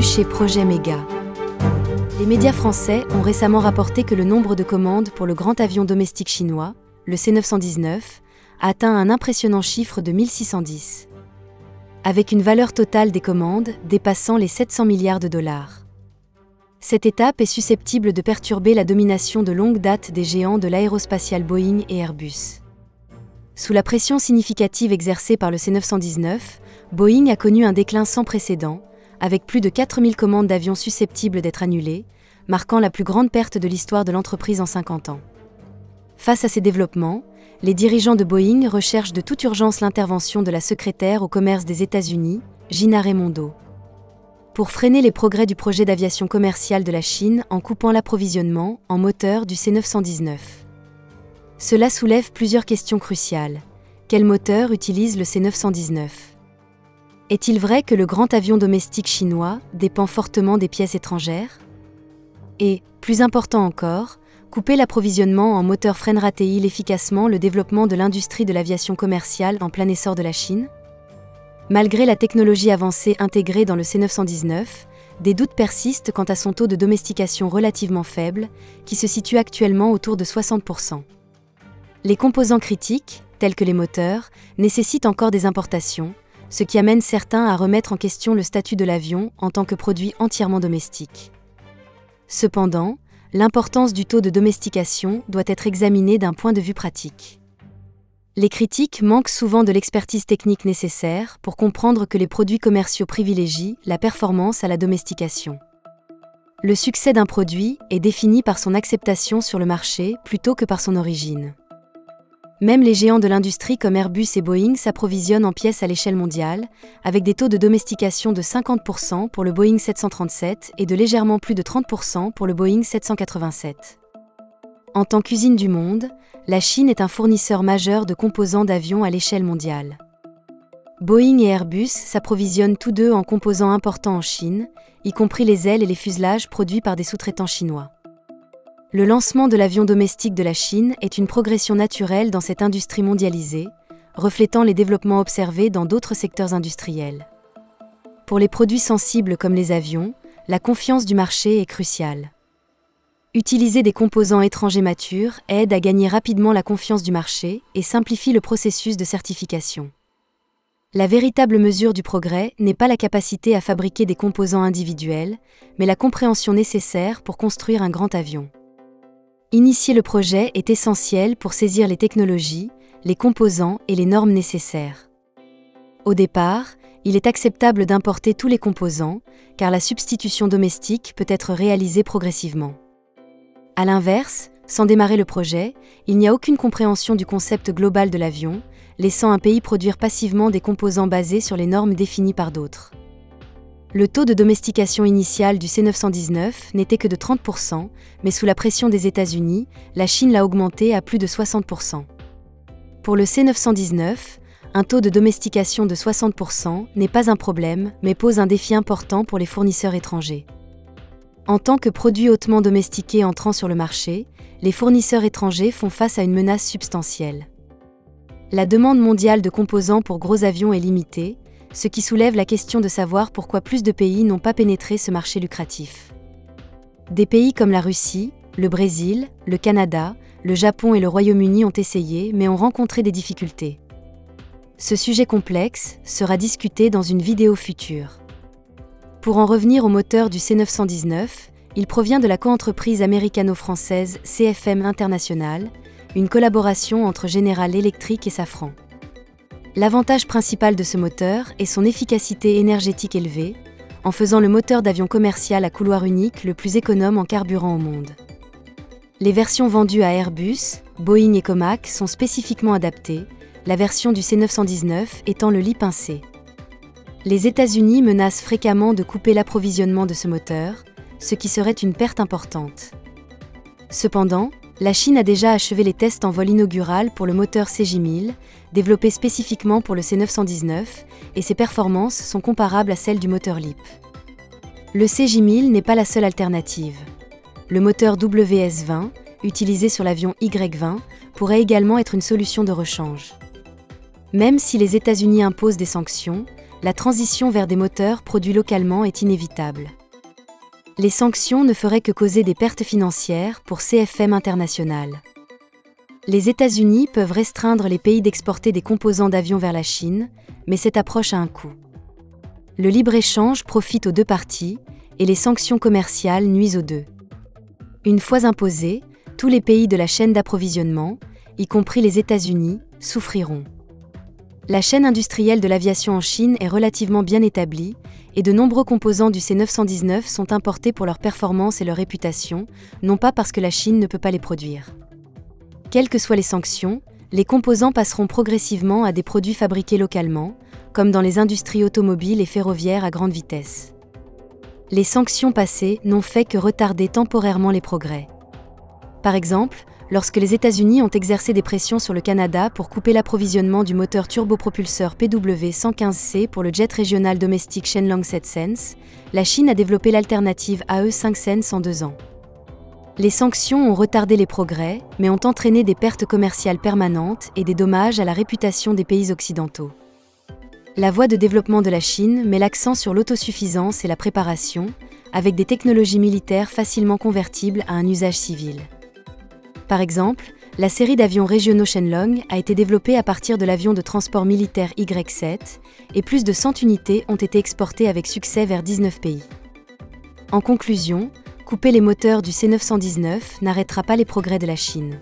chez Projet Méga. Les médias français ont récemment rapporté que le nombre de commandes pour le grand avion domestique chinois, le C919, a atteint un impressionnant chiffre de 1610. Avec une valeur totale des commandes dépassant les 700 milliards de dollars. Cette étape est susceptible de perturber la domination de longue date des géants de l'aérospatial Boeing et Airbus. Sous la pression significative exercée par le C919, Boeing a connu un déclin sans précédent, avec plus de 4000 commandes d'avions susceptibles d'être annulées, marquant la plus grande perte de l'histoire de l'entreprise en 50 ans. Face à ces développements, les dirigeants de Boeing recherchent de toute urgence l'intervention de la secrétaire au commerce des États-Unis, Gina Raimondo. Pour freiner les progrès du projet d'aviation commerciale de la Chine en coupant l'approvisionnement en moteur du C919. Cela soulève plusieurs questions cruciales. Quel moteur utilise le C919 Est-il vrai que le grand avion domestique chinois dépend fortement des pièces étrangères? Et, plus important encore, couper l'approvisionnement en moteur freinera-t-il efficacement le développement de l'industrie de l'aviation commerciale en plein essor de la Chine? Malgré la technologie avancée intégrée dans le C919, des doutes persistent quant à son taux de domestication relativement faible, qui se situe actuellement autour de 60%. Les composants critiques, tels que les moteurs, nécessitent encore des importations, ce qui amène certains à remettre en question le statut de l'avion en tant que produit entièrement domestique. Cependant, l'importance du taux de domestication doit être examinée d'un point de vue pratique. Les critiques manquent souvent de l'expertise technique nécessaire pour comprendre que les produits commerciaux privilégient la performance à la domestication. Le succès d'un produit est défini par son acceptation sur le marché plutôt que par son origine. Même les géants de l'industrie comme Airbus et Boeing s'approvisionnent en pièces à l'échelle mondiale, avec des taux de domestication de 50% pour le Boeing 737 et de légèrement plus de 30% pour le Boeing 787. En tant qu'usine du monde, la Chine est un fournisseur majeur de composants d'avions à l'échelle mondiale. Boeing et Airbus s'approvisionnent tous deux en composants importants en Chine, y compris les ailes et les fuselages produits par des sous-traitants chinois. Le lancement de l'avion domestique de la Chine est une progression naturelle dans cette industrie mondialisée, reflétant les développements observés dans d'autres secteurs industriels. Pour les produits sensibles comme les avions, la confiance du marché est cruciale. Utiliser des composants étrangers matures aide à gagner rapidement la confiance du marché et simplifie le processus de certification. La véritable mesure du progrès n'est pas la capacité à fabriquer des composants individuels, mais la compréhension nécessaire pour construire un grand avion. Initier le projet est essentiel pour saisir les technologies, les composants et les normes nécessaires. Au départ, il est acceptable d'importer tous les composants, car la substitution domestique peut être réalisée progressivement. A l'inverse, sans démarrer le projet, il n'y a aucune compréhension du concept global de l'avion, laissant un pays produire passivement des composants basés sur les normes définies par d'autres. Le taux de domestication initial du C919 n'était que de 30%, mais sous la pression des États-Unis, la Chine l'a augmenté à plus de 60%. Pour le C919, un taux de domestication de 60% n'est pas un problème, mais pose un défi important pour les fournisseurs étrangers. En tant que produit hautement domestiqué entrant sur le marché, les fournisseurs étrangers font face à une menace substantielle. La demande mondiale de composants pour gros avions est limitée, ce qui soulève la question de savoir pourquoi plus de pays n'ont pas pénétré ce marché lucratif. Des pays comme la Russie, le Brésil, le Canada, le Japon et le Royaume-Uni ont essayé mais ont rencontré des difficultés. Ce sujet complexe sera discuté dans une vidéo future. Pour en revenir au moteur du C919, il provient de la coentreprise américano-française CFM International, une collaboration entre General Electric et Safran. L'avantage principal de ce moteur est son efficacité énergétique élevée, en faisant le moteur d'avion commercial à couloir unique le plus économe en carburant au monde. Les versions vendues à Airbus, Boeing et Comac sont spécifiquement adaptées, la version du C919 étant le lit pincé. Les États-Unis menacent fréquemment de couper l'approvisionnement de ce moteur, ce qui serait une perte importante. Cependant, la Chine a déjà achevé les tests en vol inaugural pour le moteur CJ1000, développé spécifiquement pour le C919, et ses performances sont comparables à celles du moteur LEAP. Le CJ1000 n'est pas la seule alternative. Le moteur WS20, utilisé sur l'avion Y20, pourrait également être une solution de rechange. Même si les États-Unis imposent des sanctions, la transition vers des moteurs produits localement est inévitable. Les sanctions ne feraient que causer des pertes financières pour CFM International. Les États-Unis peuvent restreindre les pays d'exporter des composants d'avions vers la Chine, mais cette approche a un coût. Le libre-échange profite aux deux parties, et les sanctions commerciales nuisent aux deux. Une fois imposées, tous les pays de la chaîne d'approvisionnement, y compris les États-Unis, souffriront. La chaîne industrielle de l'aviation en Chine est relativement bien établie, et de nombreux composants du C919 sont importés pour leur performance et leur réputation, non pas parce que la Chine ne peut pas les produire. Quelles que soient les sanctions, les composants passeront progressivement à des produits fabriqués localement, comme dans les industries automobiles et ferroviaires à grande vitesse. Les sanctions passées n'ont fait que retarder temporairement les progrès. Par exemple, lorsque les États-Unis ont exercé des pressions sur le Canada pour couper l'approvisionnement du moteur turbopropulseur PW115C pour le jet régional domestique Shenlong 7 Sense, la Chine a développé l'alternative AE 5 Sense en deux ans. Les sanctions ont retardé les progrès, mais ont entraîné des pertes commerciales permanentes et des dommages à la réputation des pays occidentaux. La voie de développement de la Chine met l'accent sur l'autosuffisance et la préparation, avec des technologies militaires facilement convertibles à un usage civil. Par exemple, la série d'avions régionaux Shenlong a été développée à partir de l'avion de transport militaire Y-7, et plus de 100 unités ont été exportées avec succès vers 19 pays. En conclusion, couper les moteurs du C919 n'arrêtera pas les progrès de la Chine.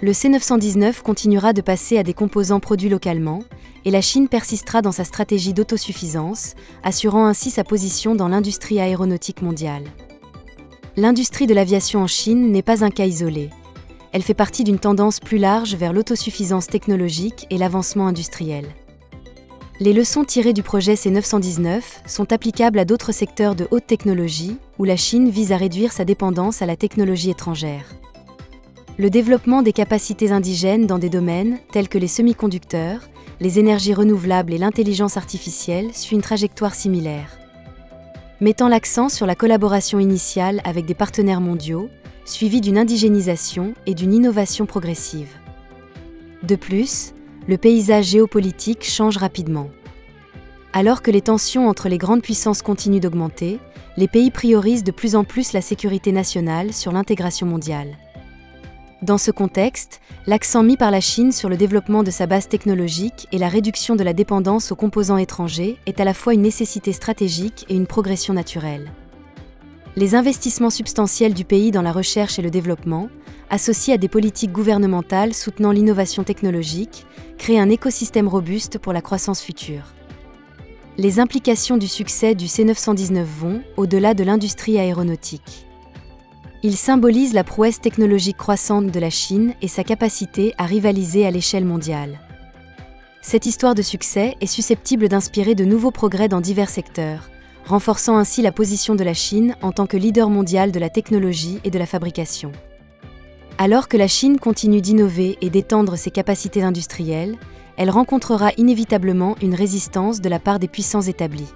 Le C919 continuera de passer à des composants produits localement, et la Chine persistera dans sa stratégie d'autosuffisance, assurant ainsi sa position dans l'industrie aéronautique mondiale. L'industrie de l'aviation en Chine n'est pas un cas isolé. Elle fait partie d'une tendance plus large vers l'autosuffisance technologique et l'avancement industriel. Les leçons tirées du projet C919 sont applicables à d'autres secteurs de haute technologie où la Chine vise à réduire sa dépendance à la technologie étrangère. Le développement des capacités indigènes dans des domaines tels que les semi-conducteurs, les énergies renouvelables et l'intelligence artificielle suit une trajectoire similaire mettant l'accent sur la collaboration initiale avec des partenaires mondiaux, suivie d'une indigénisation et d'une innovation progressive. De plus, le paysage géopolitique change rapidement. Alors que les tensions entre les grandes puissances continuent d'augmenter, les pays priorisent de plus en plus la sécurité nationale sur l'intégration mondiale. Dans ce contexte, l'accent mis par la Chine sur le développement de sa base technologique et la réduction de la dépendance aux composants étrangers est à la fois une nécessité stratégique et une progression naturelle. Les investissements substantiels du pays dans la recherche et le développement, associés à des politiques gouvernementales soutenant l'innovation technologique, créent un écosystème robuste pour la croissance future. Les implications du succès du C919 vont au-delà de l'industrie aéronautique. Il symbolise la prouesse technologique croissante de la Chine et sa capacité à rivaliser à l'échelle mondiale. Cette histoire de succès est susceptible d'inspirer de nouveaux progrès dans divers secteurs, renforçant ainsi la position de la Chine en tant que leader mondial de la technologie et de la fabrication. Alors que la Chine continue d'innover et d'étendre ses capacités industrielles, elle rencontrera inévitablement une résistance de la part des puissances établies.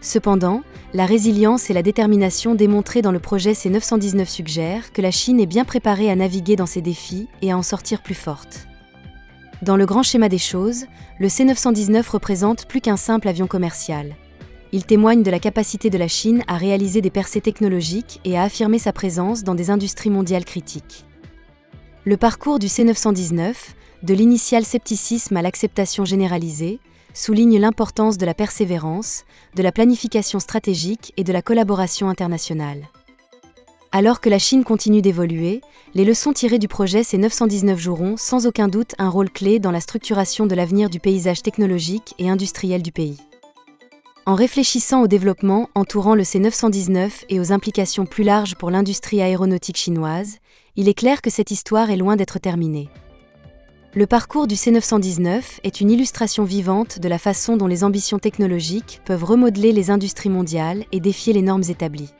Cependant, la résilience et la détermination démontrées dans le projet C919 suggèrent que la Chine est bien préparée à naviguer dans ces défis et à en sortir plus forte. Dans le grand schéma des choses, le C919 représente plus qu'un simple avion commercial. Il témoigne de la capacité de la Chine à réaliser des percées technologiques et à affirmer sa présence dans des industries mondiales critiques. Le parcours du C919, de l'initial scepticisme à l'acceptation généralisée, souligne l'importance de la persévérance, de la planification stratégique et de la collaboration internationale. Alors que la Chine continue d'évoluer, les leçons tirées du projet C919 joueront sans aucun doute un rôle clé dans la structuration de l'avenir du paysage technologique et industriel du pays. En réfléchissant au développement entourant le C919 et aux implications plus larges pour l'industrie aéronautique chinoise, il est clair que cette histoire est loin d'être terminée. Le parcours du C919 est une illustration vivante de la façon dont les ambitions technologiques peuvent remodeler les industries mondiales et défier les normes établies.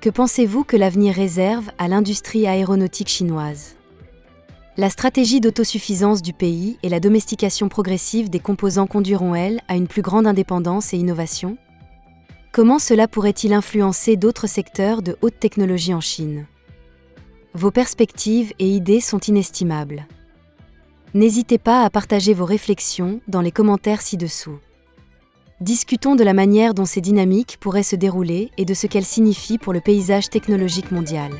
Que pensez-vous que l'avenir réserve à l'industrie aéronautique chinoise? La stratégie d'autosuffisance du pays et la domestication progressive des composants conduiront, elles, à une plus grande indépendance et innovation? Comment cela pourrait-il influencer d'autres secteurs de haute technologie en Chine? Vos perspectives et idées sont inestimables. N'hésitez pas à partager vos réflexions dans les commentaires ci-dessous. Discutons de la manière dont ces dynamiques pourraient se dérouler et de ce qu'elles signifient pour le paysage technologique mondial.